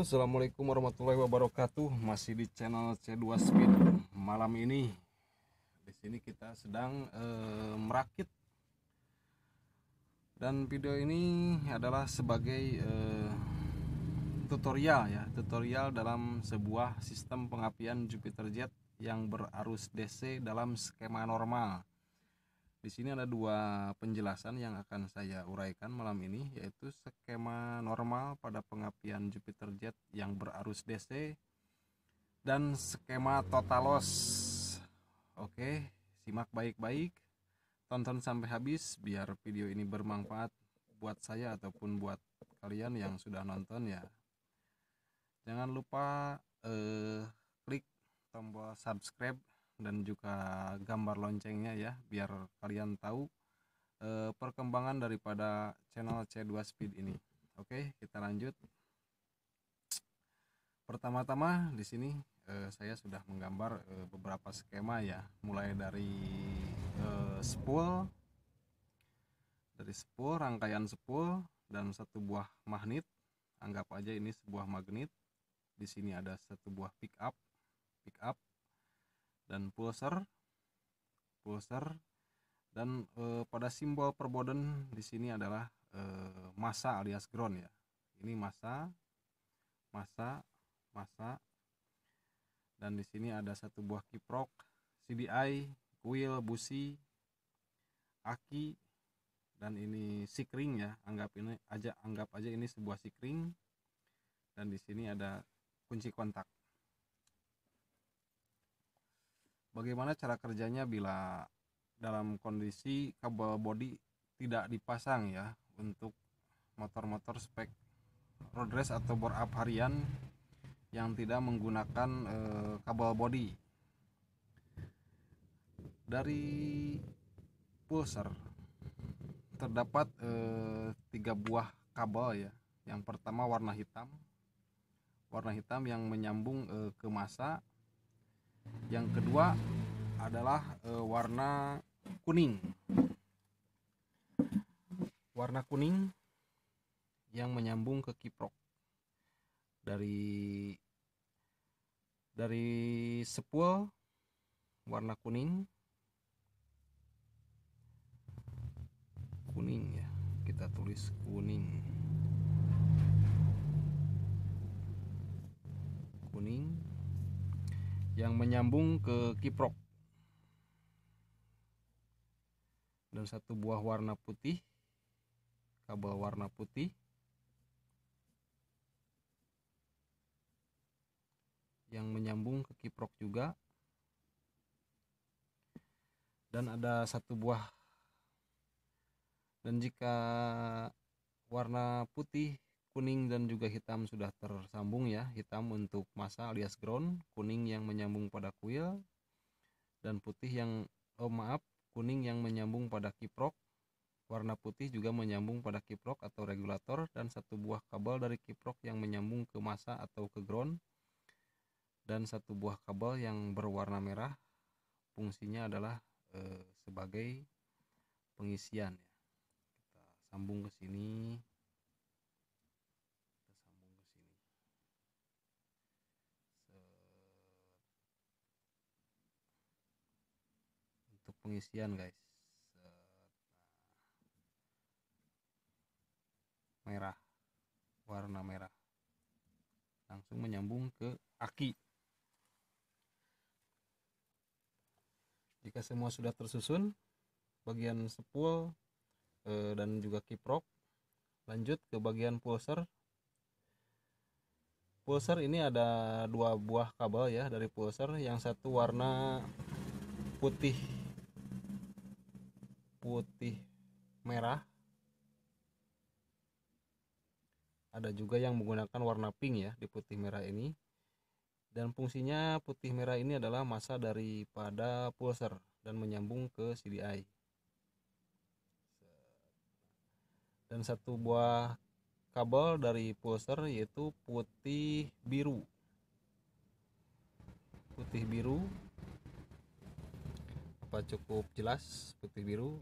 Assalamualaikum warahmatullahi wabarakatuh. Masih di channel C2 Speed. Malam ini di sini kita sedang eh, merakit dan video ini adalah sebagai eh, tutorial ya, tutorial dalam sebuah sistem pengapian Jupiter Jet yang berarus DC dalam skema normal. Di sini ada dua penjelasan yang akan saya uraikan malam ini yaitu skema normal pada pengapian Jupiter Jet yang berarus DC dan skema total loss. Oke, simak baik-baik. Tonton sampai habis biar video ini bermanfaat buat saya ataupun buat kalian yang sudah nonton ya. Jangan lupa eh, klik tombol subscribe dan juga gambar loncengnya ya biar kalian tahu e, perkembangan daripada channel C2 Speed ini. Oke, kita lanjut. Pertama-tama di sini e, saya sudah menggambar e, beberapa skema ya, mulai dari e, spool dari spool, rangkaian spool dan satu buah magnet. Anggap aja ini sebuah magnet. Di sini ada satu buah pick up, pick up dan pulser pulser. Dan e, pada simbol perboden di sini adalah e, masa alias ground ya. Ini masa masa masa dan di sini ada satu buah kiprok CDI kuil busi aki dan ini sikring ya. Anggap ini aja anggap aja ini sebuah sikring. Dan di sini ada kunci kontak bagaimana cara kerjanya bila dalam kondisi kabel body tidak dipasang ya untuk motor-motor spek road race atau bore up harian yang tidak menggunakan e, kabel body? Dari pulser terdapat e, tiga buah kabel ya. Yang pertama warna hitam. Warna hitam yang menyambung e, ke masa yang kedua adalah e, warna kuning. Warna kuning yang menyambung ke kiprok. Dari dari sepul warna kuning. Kuning ya kita tulis kuning. Kuning yang menyambung ke kiprok. Dan satu buah warna putih kabel warna putih. Yang menyambung ke kiprok juga. Dan ada satu buah. Dan jika warna putih kuning dan juga hitam sudah tersambung ya. Hitam untuk masa alias ground kuning yang menyambung pada kuil dan putih yang oh maaf kuning yang menyambung pada kiprok warna putih juga menyambung pada kiprok atau regulator dan satu buah kabel dari kiprok yang menyambung ke masa atau ke ground dan satu buah kabel yang berwarna merah. Fungsinya adalah e, sebagai pengisian ya. Kita sambung ke sini pengisian guys. Merah. Warna merah. Langsung menyambung ke aki. Jika semua sudah tersusun bagian sepul eh, dan juga kiprok lanjut ke bagian pulser. Pulser ini ada dua buah kabel ya dari pulser. Yang satu warna putih putih merah. Ada juga yang menggunakan warna pink ya di putih merah ini. Dan fungsinya putih merah ini adalah masa daripada pulser dan menyambung ke CDI dan satu buah kabel dari pulser yaitu putih biru. Putih biru. Apa cukup jelas putih biru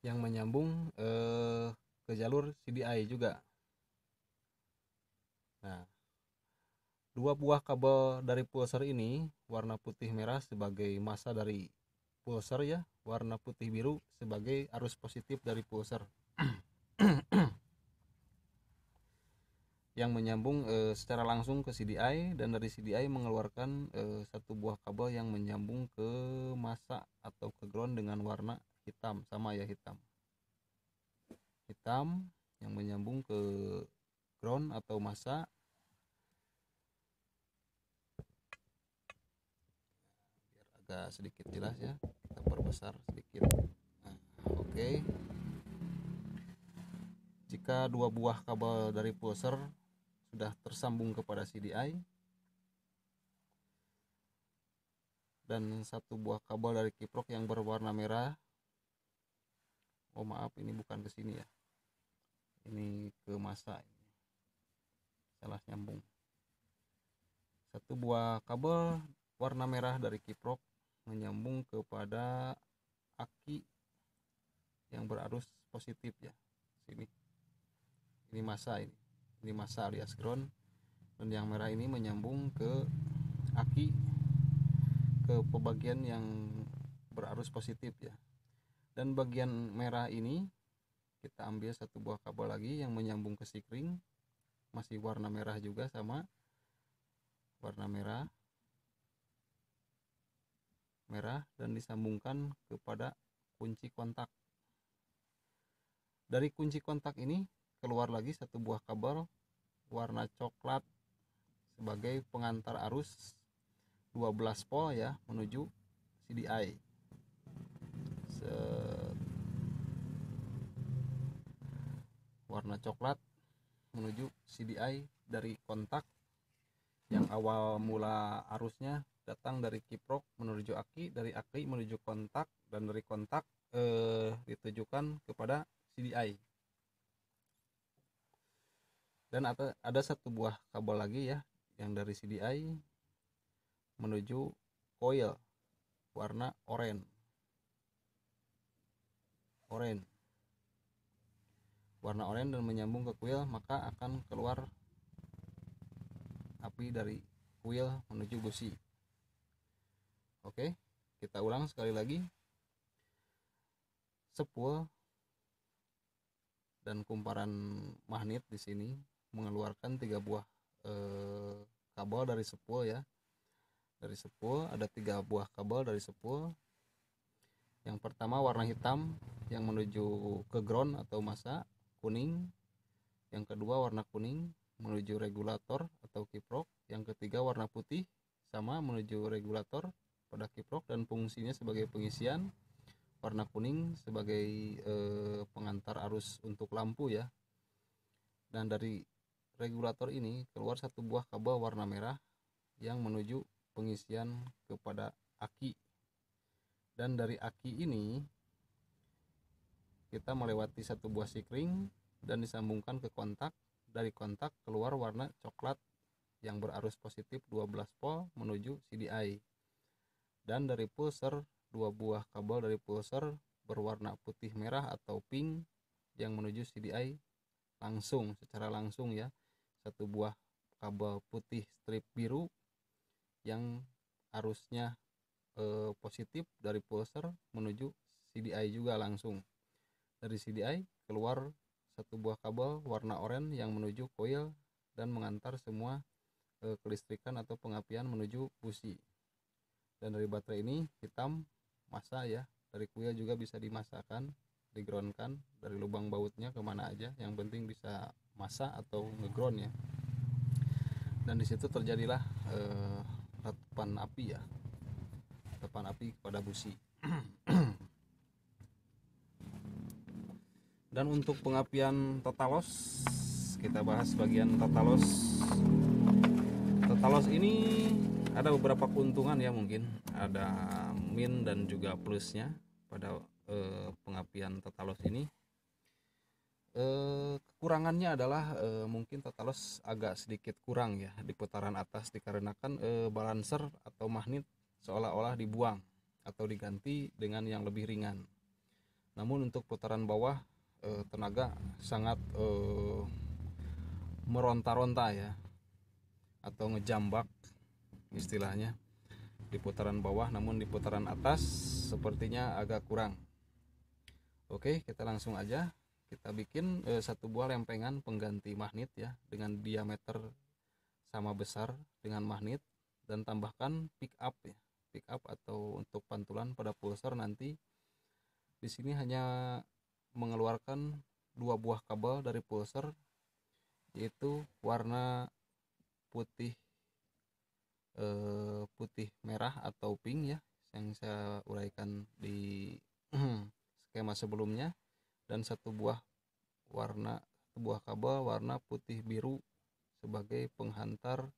yang menyambung eh, ke jalur CDI juga. Nah dua buah kabel dari pulsar ini warna putih merah sebagai massa dari pulsar ya warna putih biru sebagai arus positif dari pulsar yang menyambung e, secara langsung ke CDI dan dari CDI mengeluarkan e, satu buah kabel yang menyambung ke massa atau ke ground dengan warna hitam sama ya hitam. Hitam yang menyambung ke ground atau massa biar agak sedikit jelas ya kita perbesar sedikit. Nah, oke. Okay. jika dua buah kabel dari pulser sudah tersambung kepada CDI dan satu buah kabel dari kiprok yang berwarna merah. Oh maaf ini bukan ke sini ya. Ini ke masa ini. Salah nyambung. Satu buah kabel warna merah dari kiprok menyambung kepada aki yang berarus positif ya. Sini. Ini masa ini ini masa alias ground dan yang merah ini menyambung ke aki ke pembagian yang berarus positif ya. Dan bagian merah ini kita ambil satu buah kabel lagi yang menyambung ke sikring. Masih warna merah juga sama. Warna merah. Merah dan disambungkan kepada kunci kontak. Dari kunci kontak ini keluar lagi satu buah kabel warna coklat sebagai pengantar arus 12 volt ya menuju CDI warna coklat menuju CDI dari kontak yang awal mula arusnya datang dari kiprok menuju aki dari aki menuju kontak dan dari kontak eh, ditujukan kepada CDI dan ada, ada satu buah kabel lagi ya yang dari CDI menuju coil warna oranye. Oranye. Warna oranye dan menyambung ke kuil maka akan keluar api dari kuil menuju busi oke kita ulang sekali lagi. Sepul dan kumparan magnet di sini mengeluarkan tiga buah eh, kabel dari sepul ya. Dari sepul ada tiga buah kabel dari sepul. Yang pertama warna hitam yang menuju ke ground atau masa kuning. Yang kedua warna kuning menuju regulator atau kiprok. Yang ketiga warna putih sama menuju regulator pada kiprok dan fungsinya sebagai pengisian. Warna kuning sebagai eh, pengantar arus untuk lampu ya. Dan dari regulator ini keluar satu buah kabel warna merah yang menuju pengisian kepada aki dan dari aki ini kita melewati satu buah sikring dan disambungkan ke kontak. Dari kontak keluar warna coklat yang berarus positif 12 volt menuju CDI dan dari pulser dua buah kabel dari pulser berwarna putih merah atau pink yang menuju CDI langsung secara langsung ya satu buah kabel putih strip biru yang arusnya e, positif dari pulser menuju CDI juga langsung. Dari CDI keluar satu buah kabel warna oranye yang menuju coil dan mengantar semua e, kelistrikan atau pengapian menuju busi dan dari baterai ini hitam masa ya. Dari kuil juga bisa dimasakkan digroundkan dari lubang bautnya ke mana aja. Yang penting bisa masa atau ngeground ya. Dan di situ terjadilah eh, api ya. Letupan api kepada busi. Dan untuk pengapian totalos kita bahas bagian totalos totalos ini ada beberapa keuntungan ya mungkin. Ada min dan juga plusnya pada eh, pengapian totalos ini eh, kekurangannya adalah eh, mungkin totalos agak sedikit kurang ya di putaran atas dikarenakan eh, balancer atau magnet seolah-olah dibuang atau diganti dengan yang lebih ringan. Namun untuk putaran bawah eh, tenaga sangat eh, meronta-ronta ya atau ngejambak istilahnya di putaran bawah namun di putaran atas sepertinya agak kurang. Oke kita langsung aja kita bikin eh, satu buah lempengan pengganti magnet ya dengan diameter sama besar dengan magnet dan tambahkan pick up ya pick up atau untuk pantulan pada pulsar nanti. Di sini hanya mengeluarkan dua buah kabel dari pulsar yaitu warna putih eh, putih merah atau pink ya yang saya uraikan di skema sebelumnya dan satu buah warna satu kabel warna putih biru sebagai penghantar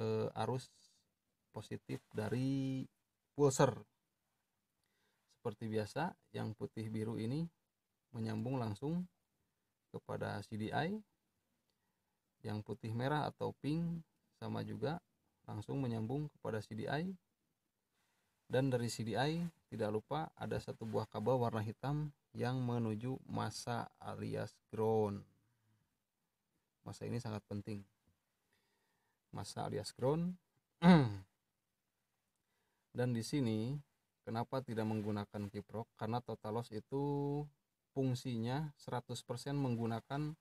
eh, arus positif dari pulser seperti biasa yang putih biru ini menyambung langsung kepada CDI yang putih merah atau pink sama juga langsung menyambung kepada CDI dan dari CDI tidak lupa ada satu buah kabel warna hitam yang menuju masa alias ground. Masa ini sangat penting. Masa alias ground. Dan di sini kenapa tidak menggunakan kiprok karena total loss itu fungsinya 100% menggunakan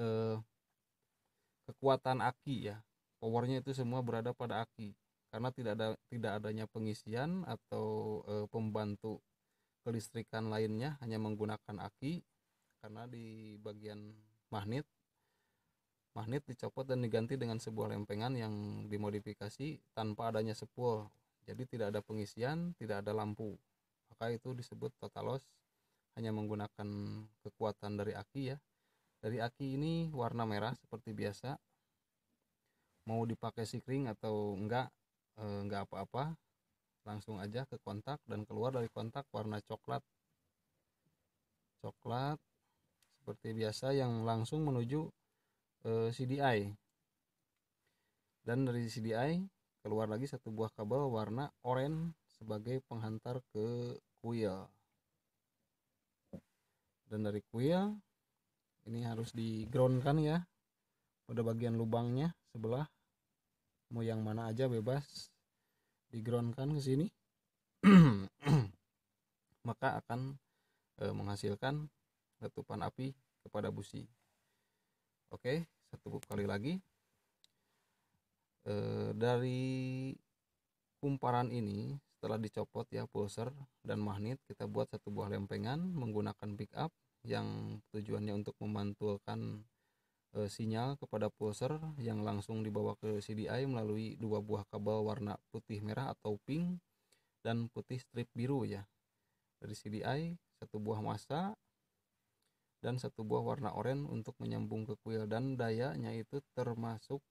eh, kekuatan aki ya. Powernya itu semua berada pada aki karena tidak ada tidak adanya pengisian atau e, pembantu kelistrikan lainnya hanya menggunakan aki karena di bagian magnet magnet dicopot dan diganti dengan sebuah lempengan yang dimodifikasi tanpa adanya sepul. Jadi tidak ada pengisian tidak ada lampu. Maka itu disebut total loss hanya menggunakan kekuatan dari aki ya. Dari aki ini warna merah seperti biasa. Mau dipakai sikring atau enggak e, enggak apa-apa langsung aja ke kontak dan keluar dari kontak warna coklat. Coklat seperti biasa yang langsung menuju e, CDI dan dari CDI keluar lagi satu buah kabel warna oranye sebagai penghantar ke kuil. Dan dari kuil ini harus di ground kan ya pada bagian lubangnya sebelah mau yang mana aja bebas. Di ground kan ke sini. Maka akan e, menghasilkan letupan api kepada busi. Oke satu kali lagi. E, dari kumparan ini setelah dicopot ya pulser dan magnet kita buat satu buah lempengan menggunakan pick up yang tujuannya untuk memantulkan e, sinyal kepada pulser yang langsung dibawa ke CDI melalui dua buah kabel warna putih merah atau pink dan putih strip biru ya dari CDI satu buah masa dan satu buah warna oranye untuk menyambung ke kuil dan dayanya itu termasuk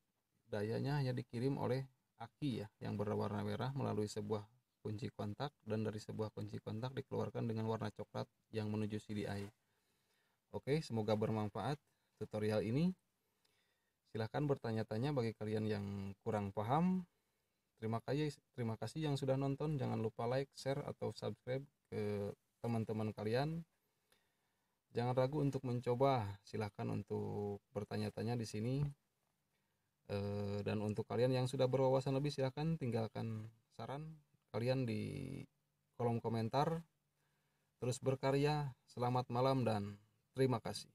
dayanya hanya dikirim oleh aki ya yang berwarna merah melalui sebuah kunci kontak dan dari sebuah kunci kontak dikeluarkan dengan warna coklat yang menuju CDI. Oke, semoga bermanfaat tutorial ini. Silahkan bertanya-tanya bagi kalian yang kurang paham. Terima kasih, terima kasih yang sudah nonton. Jangan lupa like, share, atau subscribe ke teman-teman kalian. Jangan ragu untuk mencoba. Silahkan untuk bertanya-tanya di sini. E, dan untuk kalian yang sudah berwawasan lebih, silahkan tinggalkan saran kalian di kolom komentar. Terus berkarya. Selamat malam dan Terima kasih.